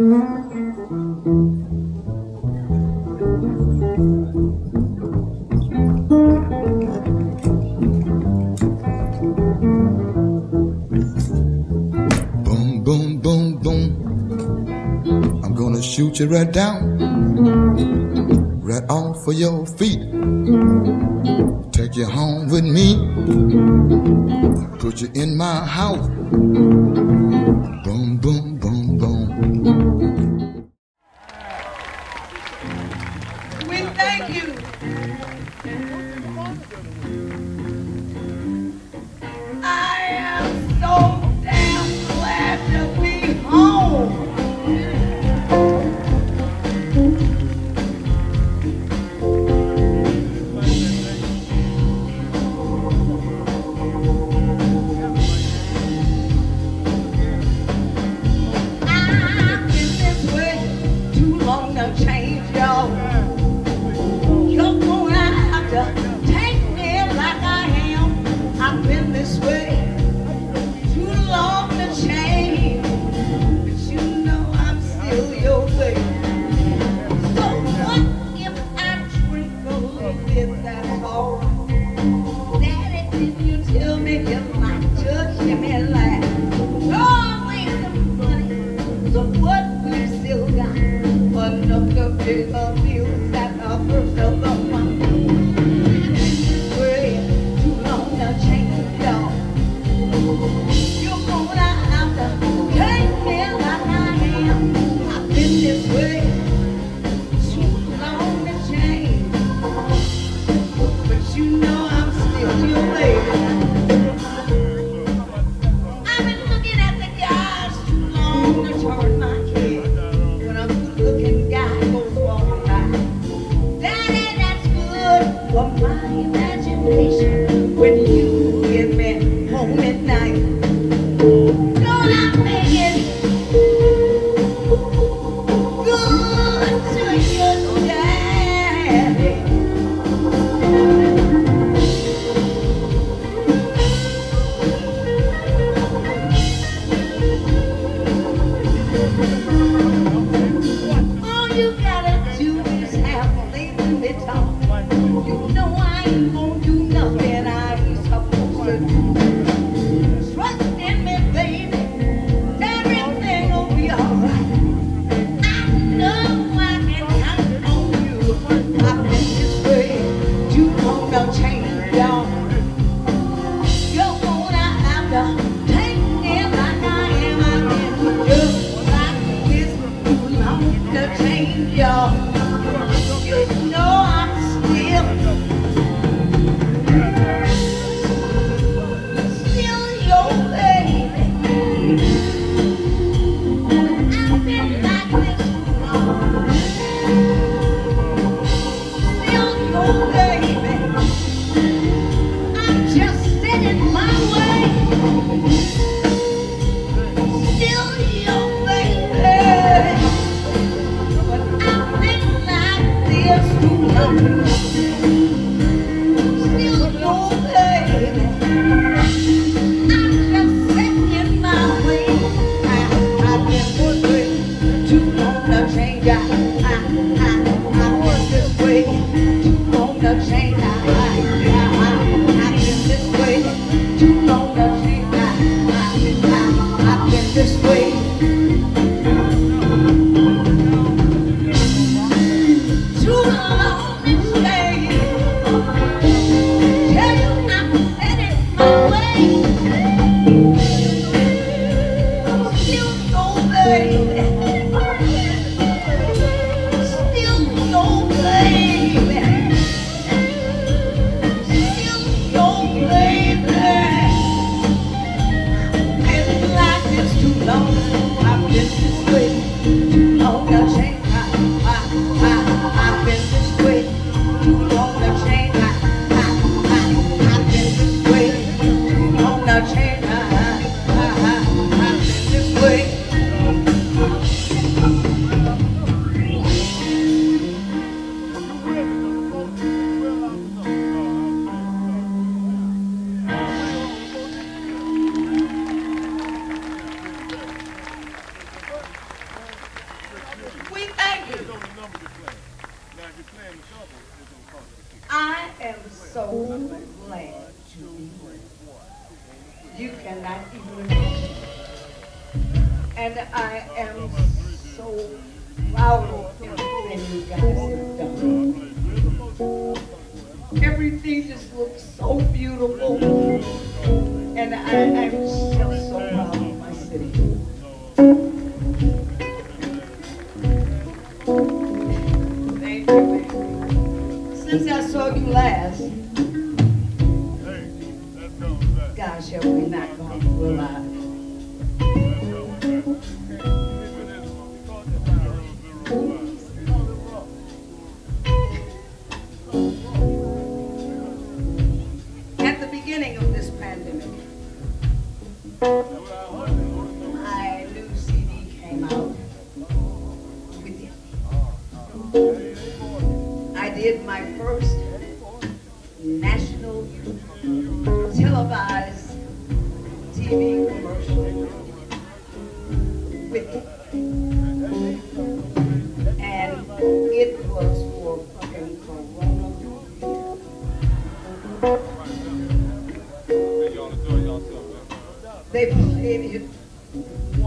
Boom, boom, boom, boom! I'm gonna shoot you right down, right off of your feet. Take you home with me, put you in my house.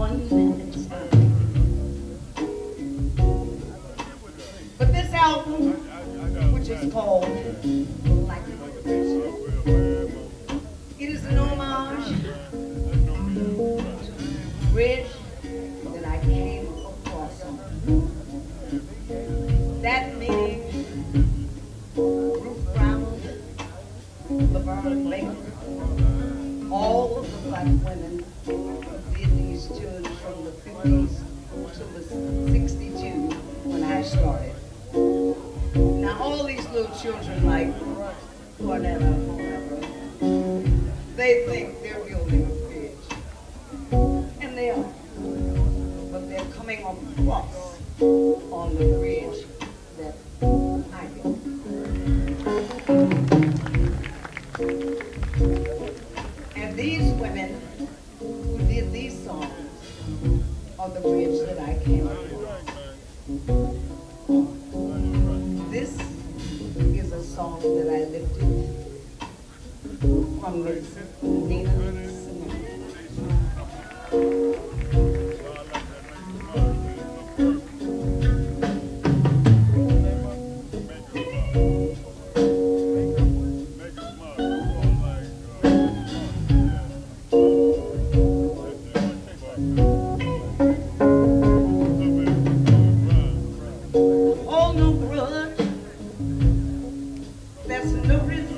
one. But this album, which is called That's no reason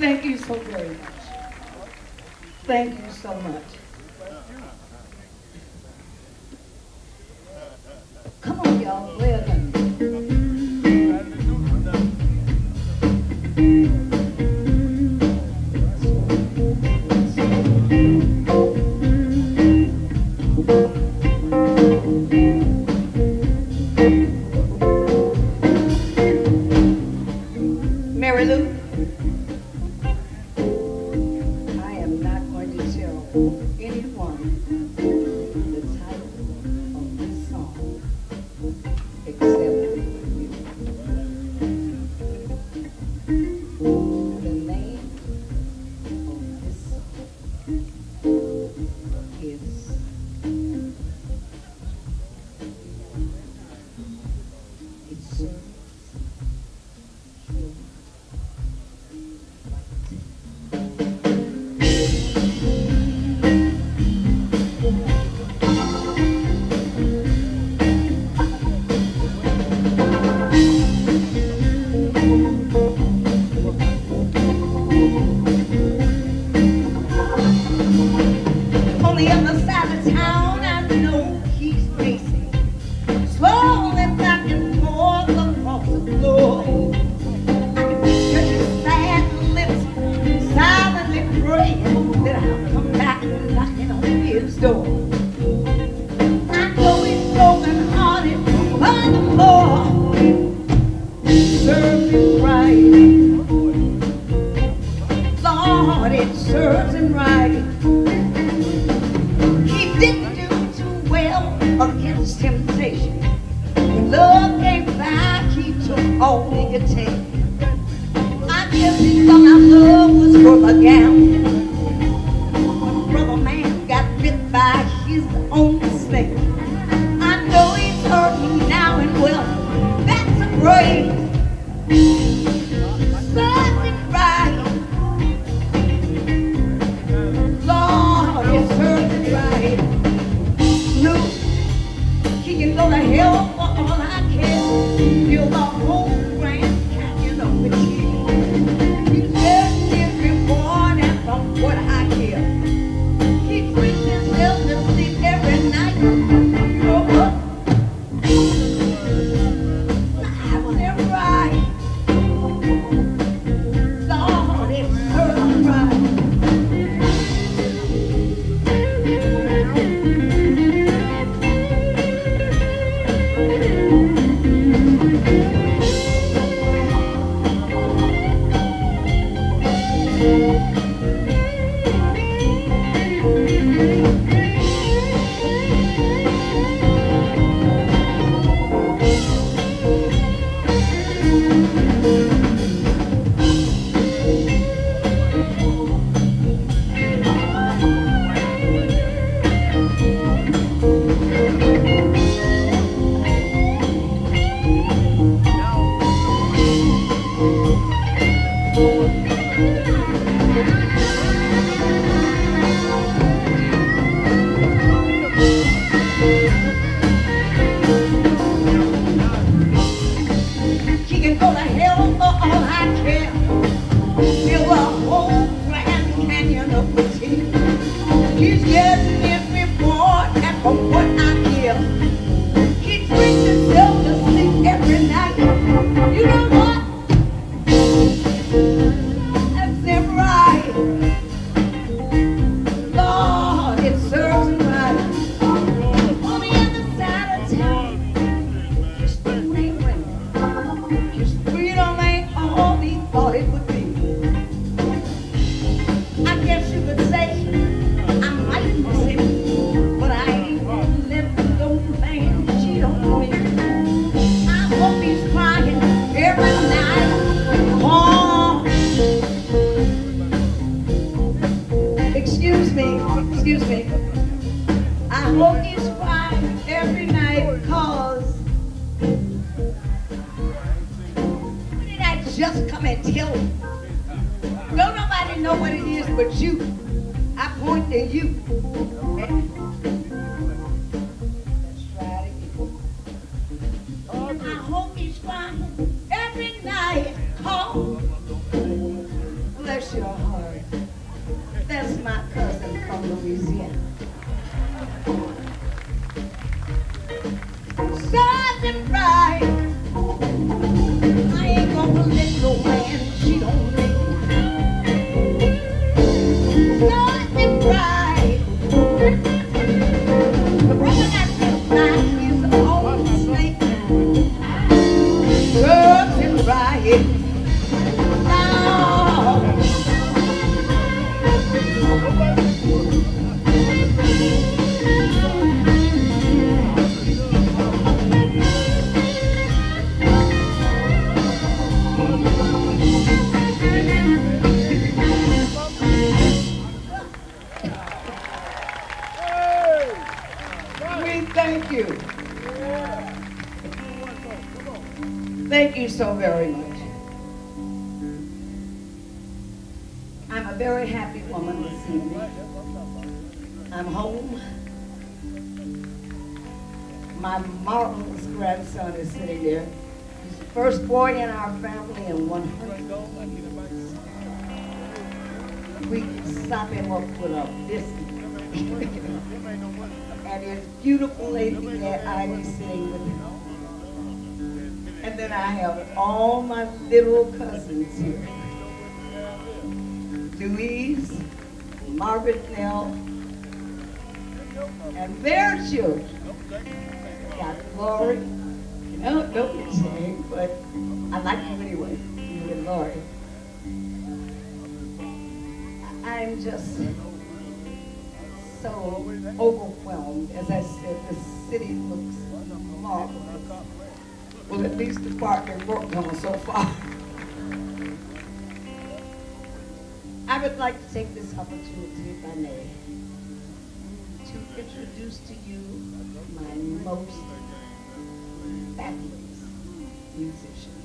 Thank you so very much. Thank you so much. his. Little cousins here. Louise, Margaret Nell, and their children. Got Lori. Don't know what you're saying, but I like you anyway, you and Lori. I'm just so overwhelmed. As I said, the city looks marvelous. Well, at least the part they worked on so far. I would like to take this opportunity, if I may, to introduce to you my most fabulous musicians.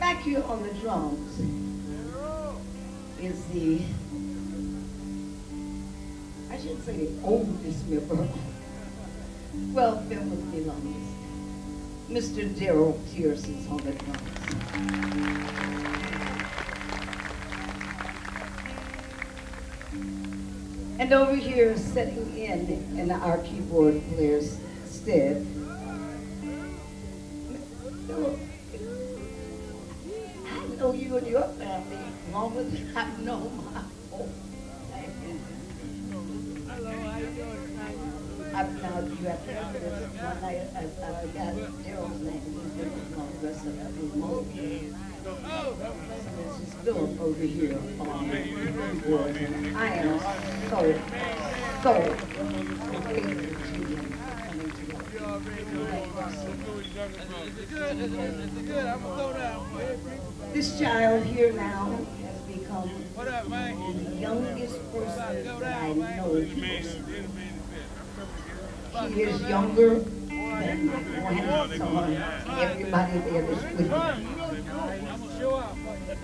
Back here on the drums is the, I should say oh, the oldest member. Well, been with me longest. Mr. Daryl Pierce is on the drums. And over here, sitting in in our keyboard player's stead, I know you and your family longer than I know my Philip over here on keyboard, and I am so, so. This child here now has become the youngest person that I know. He is younger than my grandson. Everybody there is with him.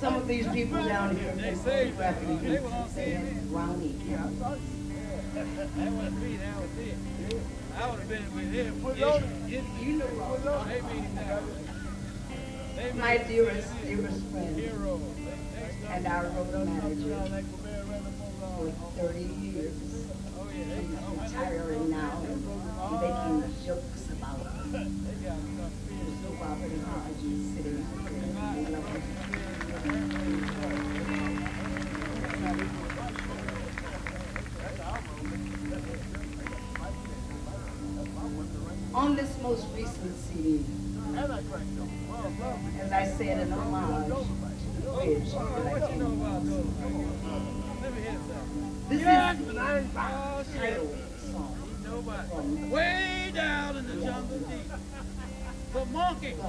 Some of these people down here, they photographing you, they have brownie cameras. I would have been with him. You know my dearest, dearest friend and our road manager for 30 years. He's retiring now making jokes about sitting out there. On this most recent CD,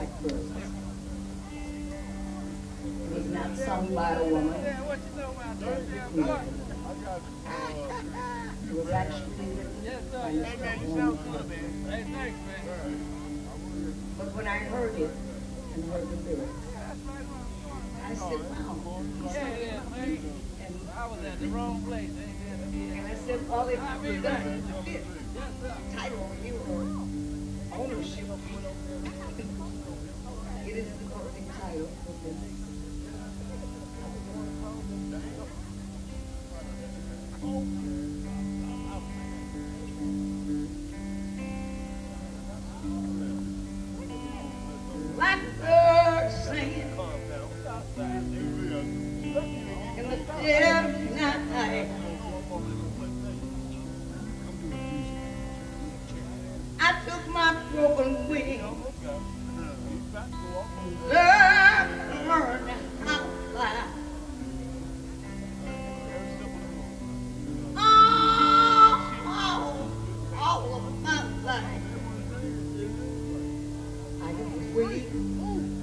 black person. It not some little woman. It was actually But when I heard it and heard the lyrics, I said, wow. And I was at the wrong place. And I said, well, it doesn't mine. I can breathe.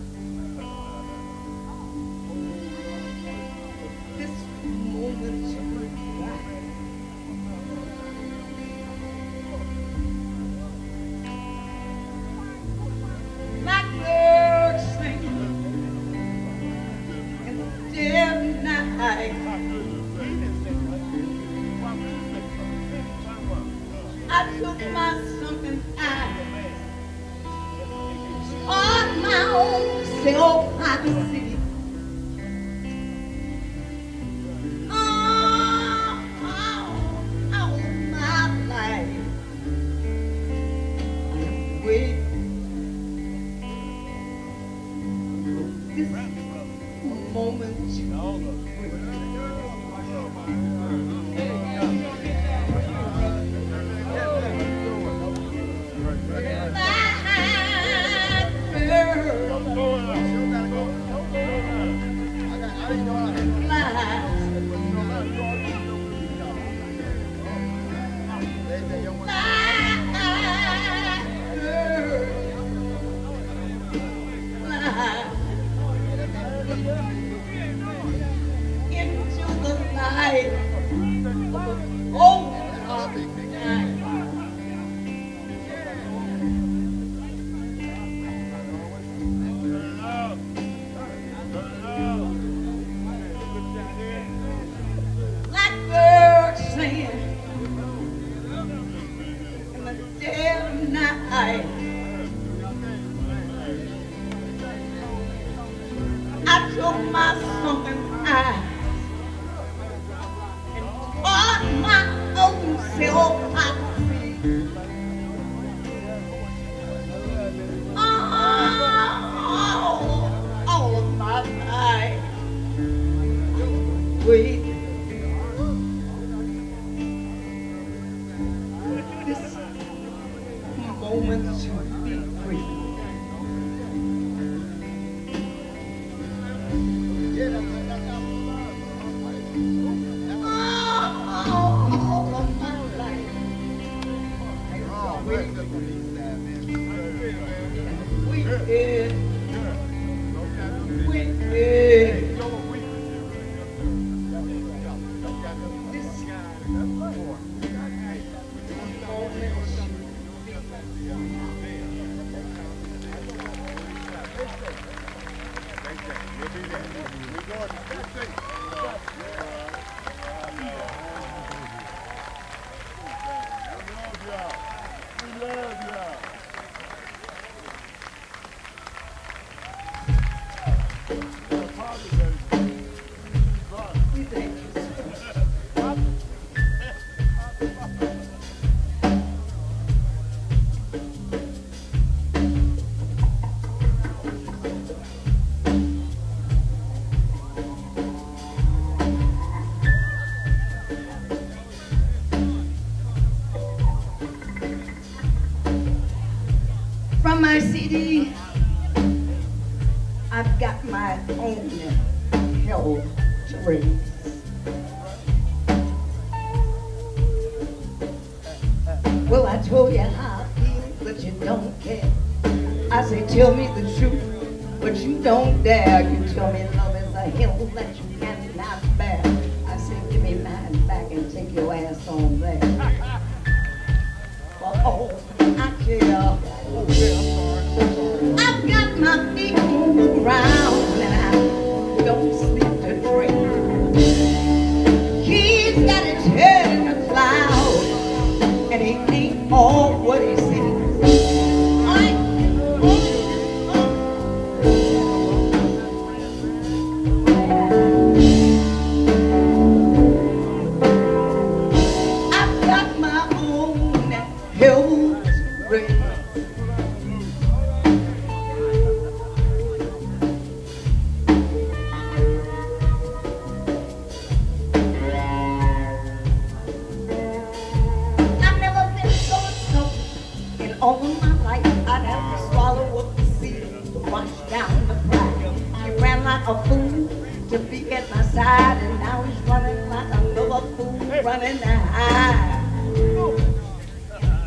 He's at my side, and now he's running like another fool running the high.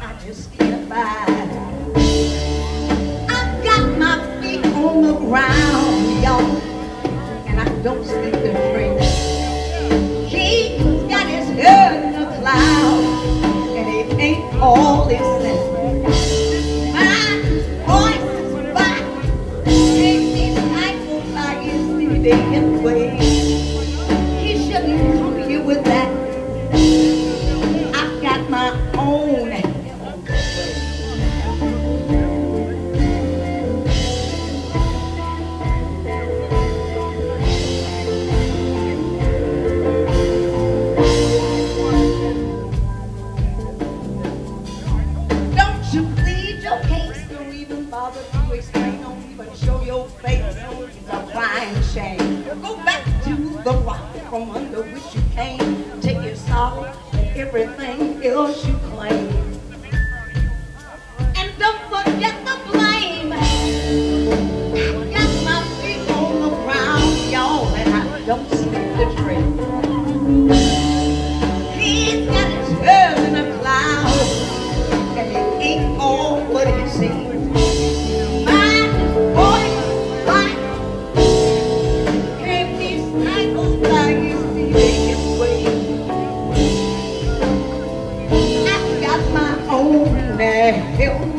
I just can't buy. I've got my feet on the ground, y'all, and I don't sleep. film.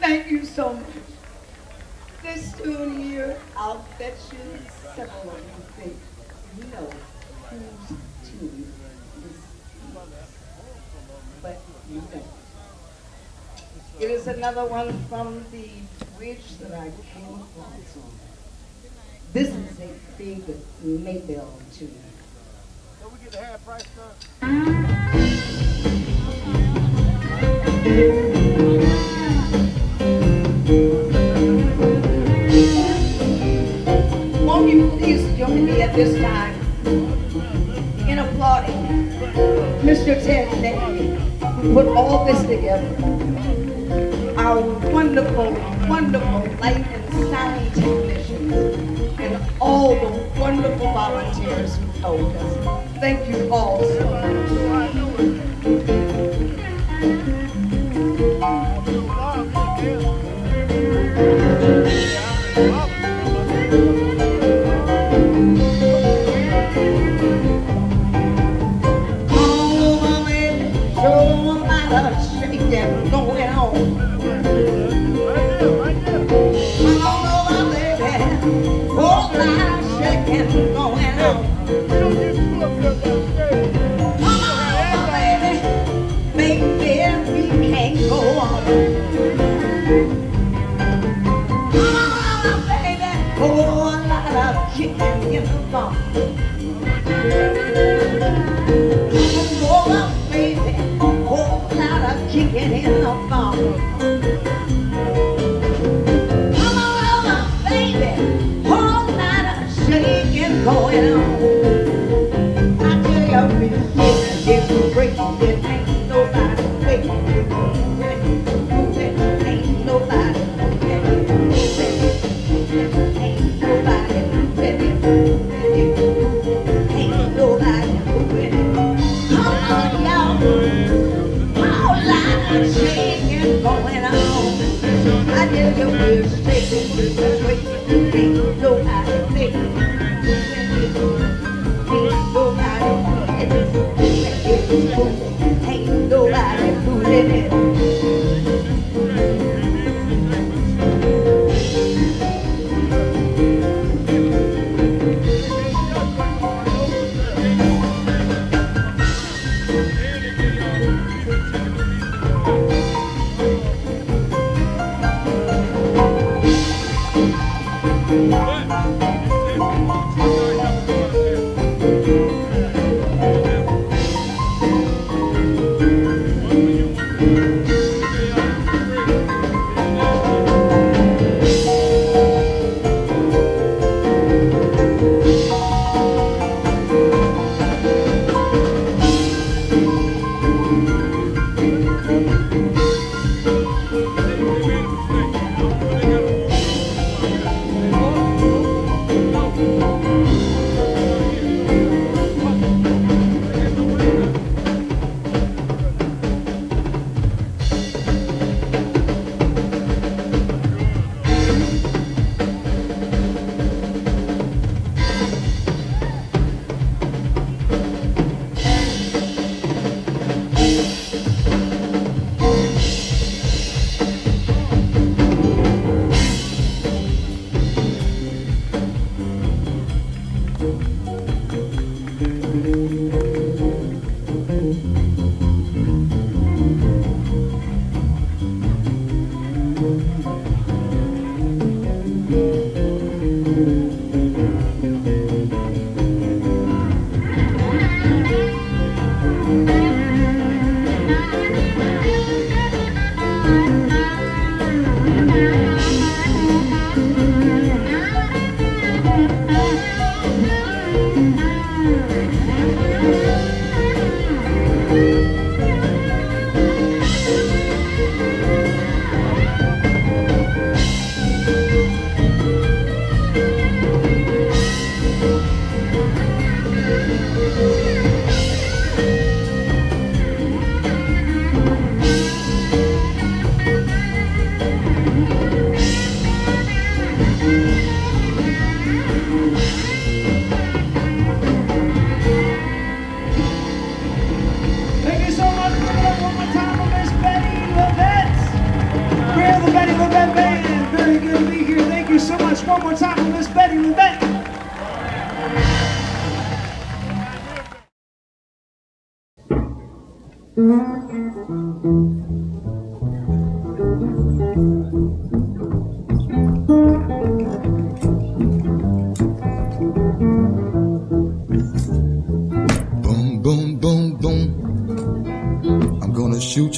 Thank you so much. This tune here, I'll bet you several of you think you know whose tune this is. But you don't. It is another one from the bridge that I came across on. This is a Big Maybelle tune. Can we get the half price stuff? Put all this together. Our wonderful, wonderful light and sound technicians, and all the wonderful volunteers who helped us. Thank you all so much.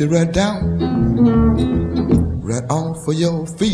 You right down, right off of your feet.